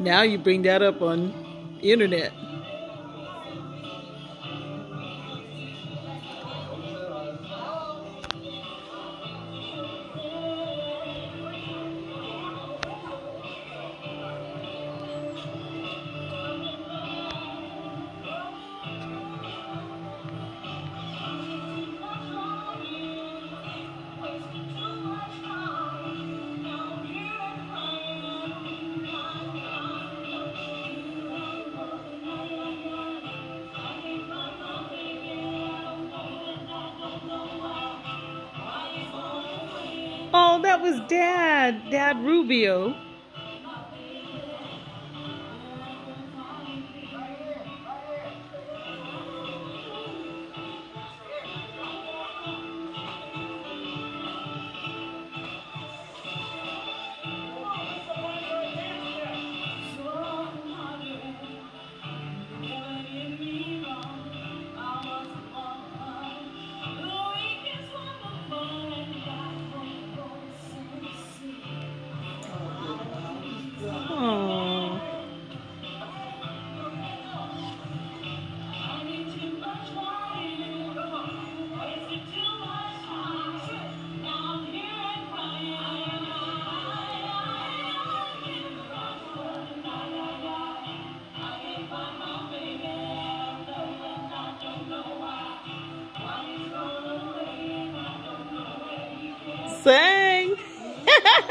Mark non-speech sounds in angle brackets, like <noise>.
Now you bring that up on internet. Oh, that was Dad, Dad Rubio. Sing. <laughs>